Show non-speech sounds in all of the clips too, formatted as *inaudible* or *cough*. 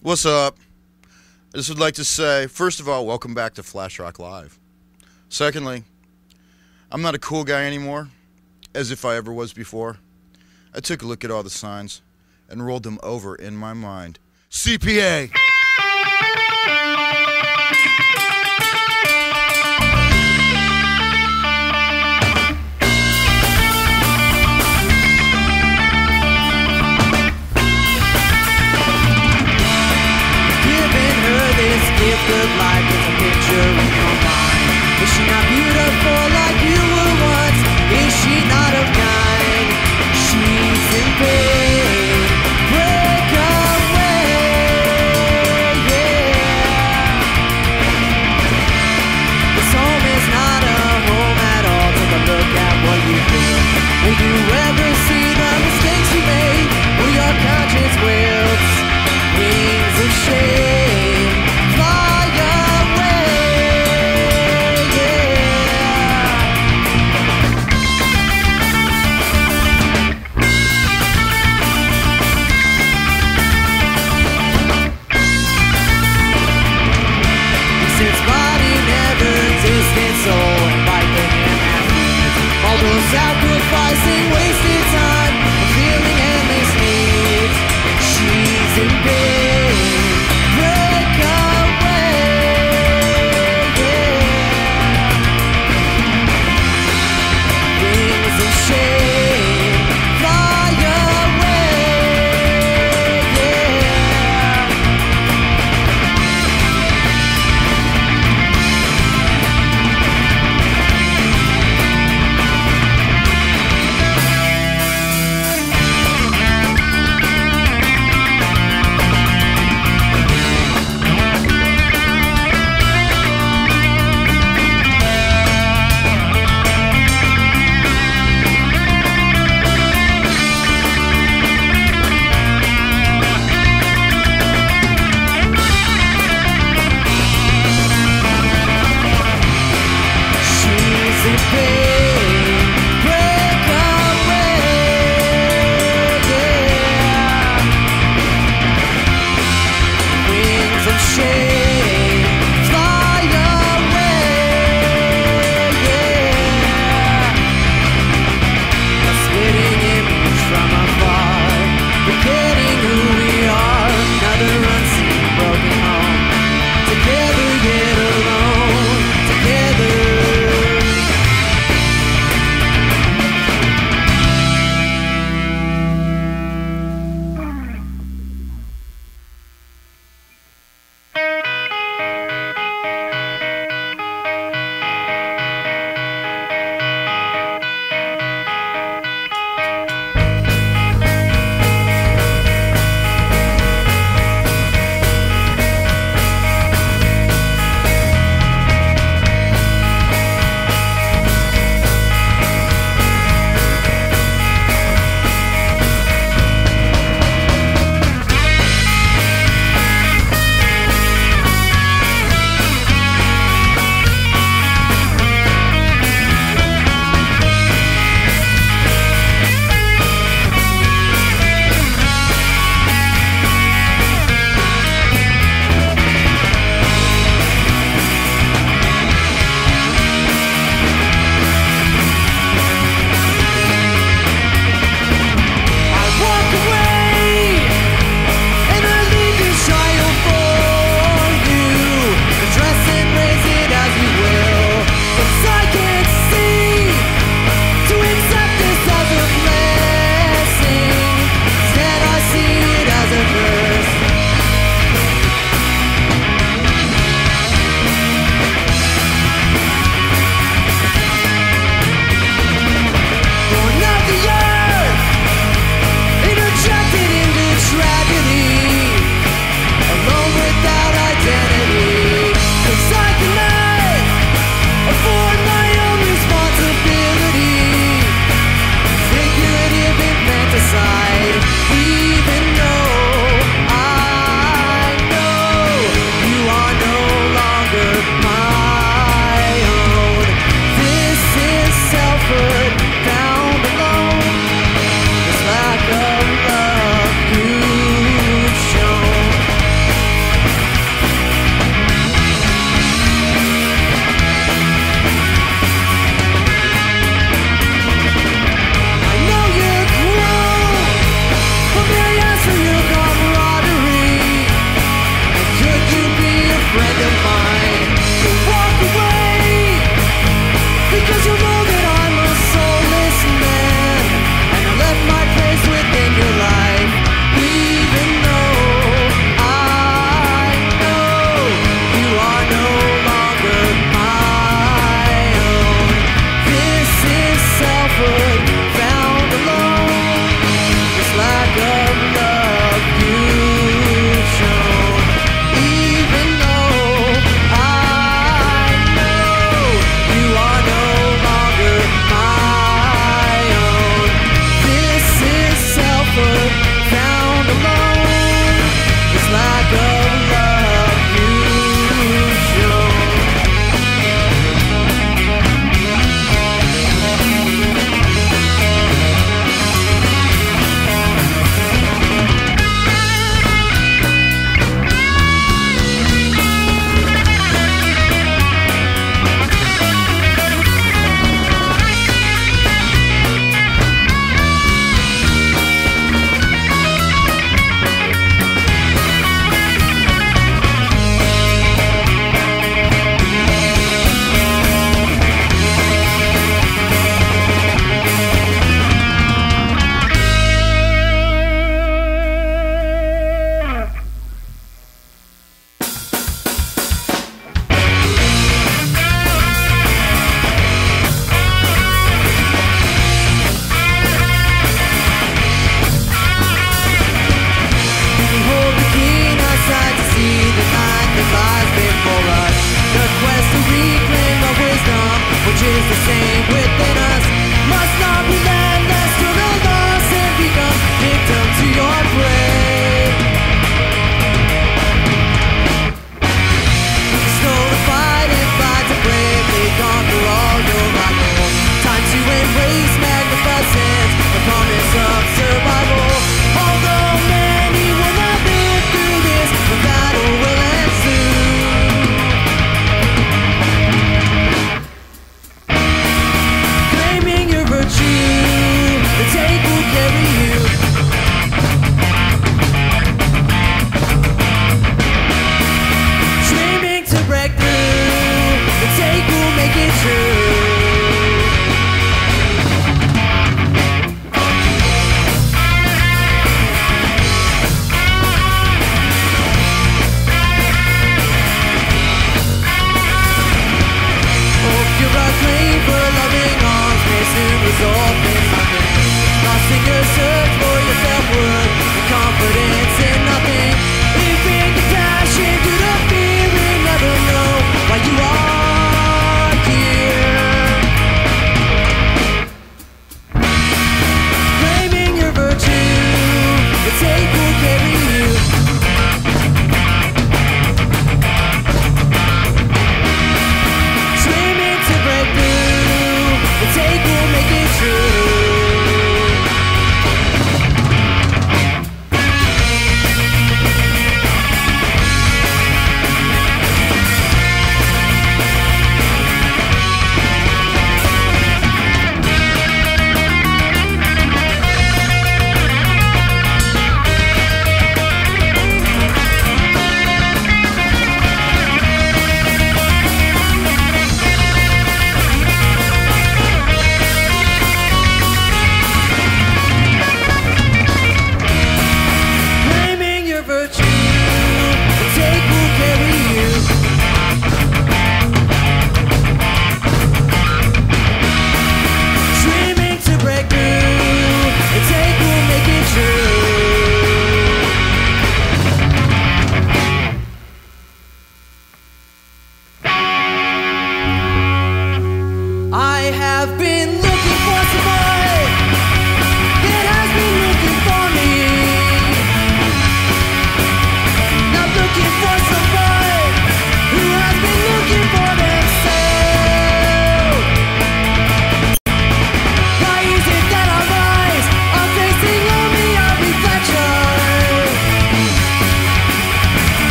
What's up? I just would like to say, first of all, welcome back to Flash Rock Live. Secondly, I'm not a cool guy anymore, as if I ever was before. I took a look at all the signs and rolled them over in my mind. CPA! Is wasted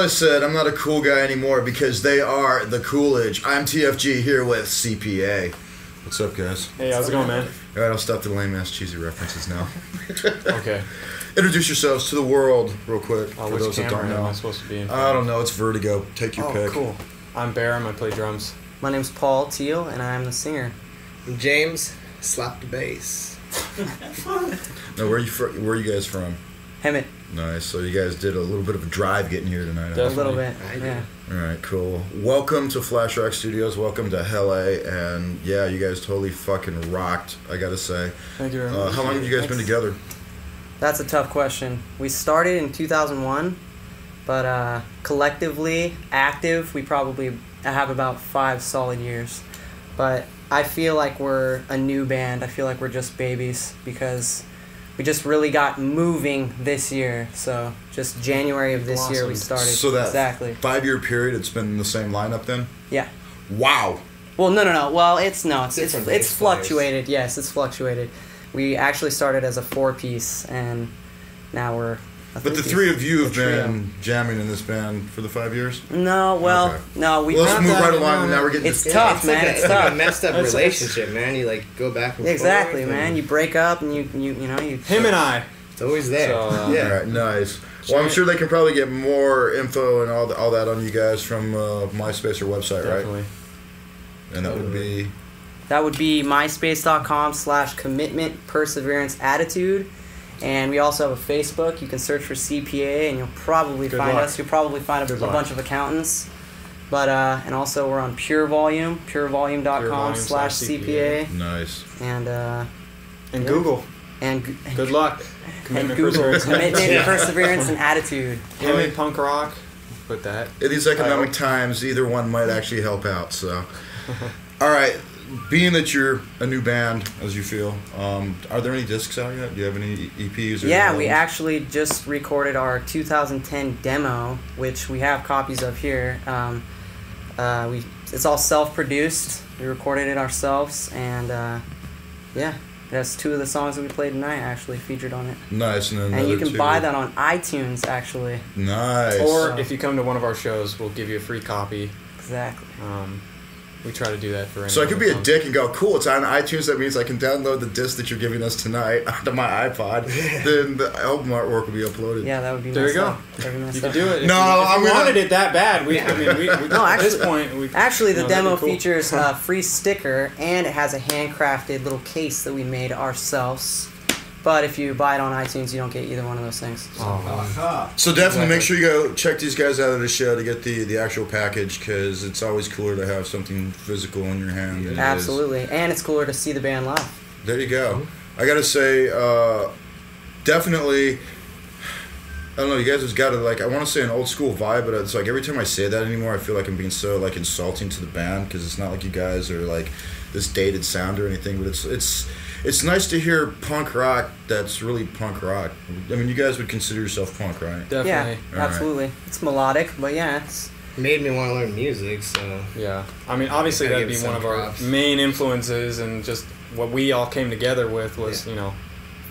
I said, I'm not a cool guy anymore because they are the Coolidge. I'm TFG here with CPA. What's up, guys? Hey, how's it going, man? All right, I'll stop the lame ass cheesy references now. *laughs* Okay. Introduce yourselves to the world, real quick, Uh, for which those that don't am I know. supposed to be in? I don't know. It's Vertigo. Take your oh, pick. cool. I'm Barum. I play drums. My name's Paul Teal, and I'm the singer. James, slap the bass. *laughs* Now, where are you fr- Where are you guys from? Hemet, Nice. So you guys did a little bit of a drive getting here tonight. huh? a little bit. Yeah. All right, cool. Welcome to Flash Rock Studios. Welcome to LA. And yeah, you guys totally fucking rocked. I gotta say. Thank you very Uh, much. how long have you guys been together? That's a tough question. We started in 2001, but uh, collectively active, we probably have about five solid years. But I feel like we're a new band. I feel like we're just babies because we just really got moving this year. So just January of this year we started. So that exactly. five year period, it's been the same lineup then. Yeah. Wow. Well, no, no, no. Well, it's no, it's it's, Different it's bass players. fluctuated. Yes, it's fluctuated. We actually started as a four piece, and now we're. A But the three-piece. of you have been jamming in this band for the five years. No, well, Okay. no, we. Well, let's move right along. and now no. we're getting. It's to- tough, it's man. Like a, it's it's like tough. a messed up It's- it's- relationship, man. You like go back and exactly, forth, man. and You break up, and you you you know you. Him and I. It's always there. So, uh, yeah. All right, nice. Well, I'm sure they can probably get more info and all, the, all that on you guys from uh, MySpace or website, right? Definitely. And that would be That would be myspace.com slash commitment perseverance attitude. And we also have a Facebook. You can search for CPA and you'll probably Good find luck. us. You'll probably find a, a bunch of accountants. But uh, and also we're on Pure Volume, purevolume.com Purevolume slash slash CPA. nice. And uh, And Yeah. Google. and g- Good luck. and Commitment, Google perseverance. commitment, *laughs* Yeah. perseverance, and attitude. Him and punk rock. Put that. In these economic times, either one might actually help out. So, *laughs* all right. Being that you're a new band, as you feel, um, are there any discs out yet? Do you have any EPs? Or Yeah, we actually just recorded our 2010 demo, which we have copies of here. Um, uh, we it's all self-produced. We recorded it ourselves, and uh, yeah, that's two of the songs that we played tonight actually featured on it. nice, and, then And you can two. buy that on iTunes actually. Nice. Or So- if you come to one of our shows, we'll give you a free copy. Exactly. Um, we try to do that for. so I could that be a dick and go, cool, it's on iTunes. That means I can download the disc that you're giving us tonight *laughs* onto my iPod. then the album artwork will be uploaded. Yeah, that would be. There you messed go. up. That'd be messed You could do it. If No, you, if I'm you gonna- wanted it that bad. We, I mean, we, we *laughs* *laughs* No, at this actually- point, we Actually, the you know, demo cool. features a free sticker and it has a handcrafted little case that we made ourselves. But if you buy it on iTunes, you don't get either one of those things. Oh, So definitely make sure you go check these guys out at the show to get the, the actual package because it's always cooler to have something physical in your hand. than it is- Absolutely, and it's cooler to see the band live. There you go. I gotta say, uh, definitely. I don't know. You guys have got to like. I want to say an old school vibe, but it's like every time I say that anymore, I feel like I'm being so like insulting to the band because it's not like you guys are like this dated sound or anything. But it's it's it's nice to hear punk rock that's really punk rock. I mean, you guys would consider yourself punk, right? definitely. Yeah, Alright. absolutely. It's melodic, but yeah, it's Made me want to learn music, so Yeah, I mean, obviously Gotta that'd be one some of our main influences, and just what we all came together with was Yeah. you know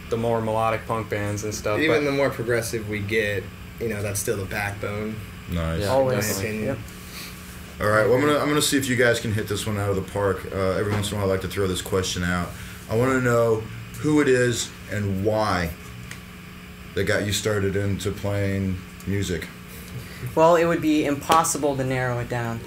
the more melodic punk bands and stuff. Even but the more progressive we get, you know, that's still the backbone. Nice. Yeah. Always. definitely. Yep. All right. Well, I'm gonna I'm gonna see if you guys can hit this one out of the park. Uh, every once in a while, I like to throw this question out. I want to know who it is and why that got you started into playing music. Well, it would be impossible to narrow it down.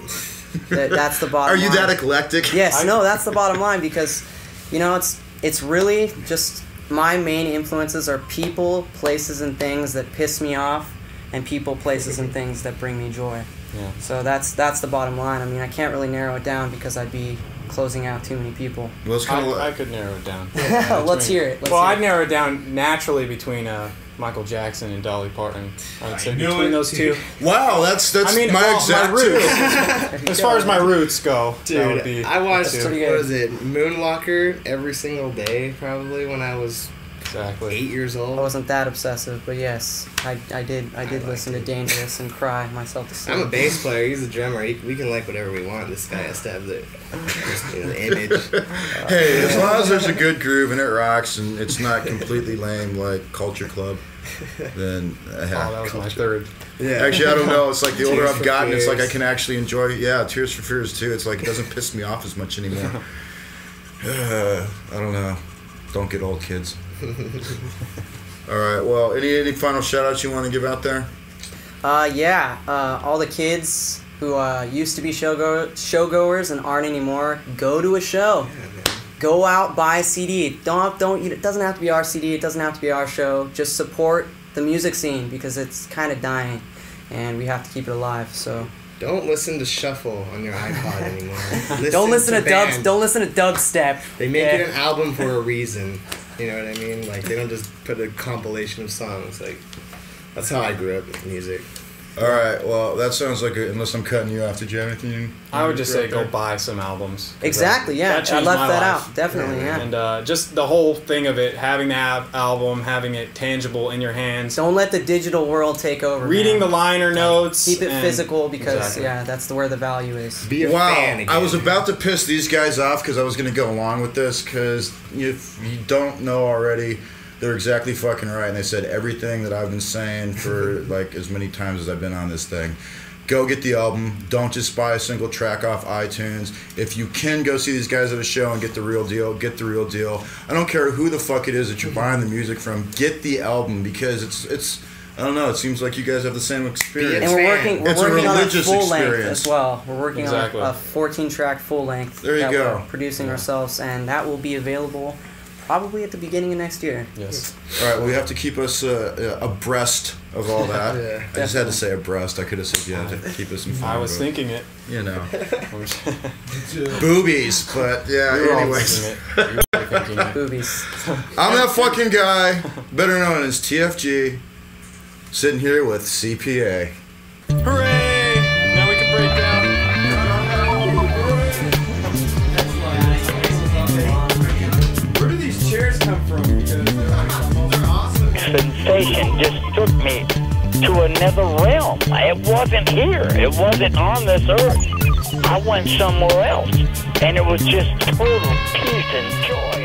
That, that's the bottom Are you line. that eclectic? Yes, I- no, that's the bottom line because, you know, it's it's really just my main influences are people, places, and things that piss me off, and people, places, and things that bring me joy. Yeah. So that's that's the bottom line. I mean, I can't really narrow it down because I'd be closing out too many people. Well, it's kind of I, I could narrow it down. *laughs* Let's hear it. Let's well, hear I'd it. narrow it down naturally between uh, Michael Jackson and Dolly Parton. I would say knew between it. those two. Wow, that's that's I mean, my well, exact my roots. *laughs* as far as my roots go, that would Dude, be. I watched, That's what was it, Moonwalker every single day, probably, when I was exactly. eight years old. I wasn't that obsessive, but yes, I, I did I did I listen to. Dangerous and cry myself to sleep. I'm a bass player. He's a drummer. He, we can like whatever we want. This guy has to have the, just, you know, the *laughs* image. Hey, as long as there's a good groove and it rocks and it's not completely lame like Culture Club, then uh, Oh, that was my third. Yeah. Actually, I don't know. It's like the older I've for gotten, it's like I can actually enjoy. Yeah, Tears for Fears too. It's like it doesn't piss me off as much anymore. Uh, *laughs* *sighs* I don't know. Don't get old, kids. *laughs* All right. Well, any any final shout outs you want to give out there? Uh, yeah, uh, all the kids who uh, used to be showgo- showgoers and aren't anymore, go to a show. Go out, buy a CD. Don't don't. It doesn't have to be our CD. It doesn't have to be our show. Just support the music scene because it's kind of dying, and we have to keep it alive. So Don't listen to shuffle on your iPod *laughs* anymore. Listen don't listen to, dubs. bands. Don't listen to dubstep. They make Yeah. it an album for a reason. *laughs* You know what I mean? Like they don't just put a compilation of songs. Like that's how I grew up with music. All right. Well, that sounds like a, unless I'm cutting you off. Did you have anything? you- I would just say throw out go buy some albums. Exactly. Yeah, that I changed left my that life. out. Definitely. Yeah, Yeah. And uh, just the whole thing of it, having the ab- album, having it tangible in your hands, Don't let the digital world take over. reading the liner notes. Keep it physical because Exactly. yeah, that's the where the value is. Be a Wow, fan again. I was about to piss these guys off because I was going to go along with this because if you don't know already, they're exactly fucking right, and they said everything that I've been saying for *laughs* like as many times as I've been on this thing. Go get the album. Don't just buy a single track off iTunes. If you can go see these guys at a show and get the real deal, get the real deal. I don't care who the fuck it is that you're mhm. buying the music from. Get the album because it's it's. I don't know. It seems like you guys have the same experience. And we're working. We're It's a working on a religious full length as well. We're working Exactly. on a 14 track full length. There you that go. We're producing ourselves, and that will be available probably at the beginning of next year. Yes. All right, well, you have to keep us uh, uh, abreast of all that. *laughs* Yeah. I just had to say abreast. I could have said yeah to keep us informed. I was thinking it. you know, I'm *laughs* boobies. But yeah, we were all anyways, thinking it. You were. *laughs* Boobies. I'm that fucking guy, better known as TFG, sitting here with CPA. Hooray! Sensation just took me to another realm. It wasn't here. It wasn't on this earth. I went somewhere else. And it was just total peace and joy.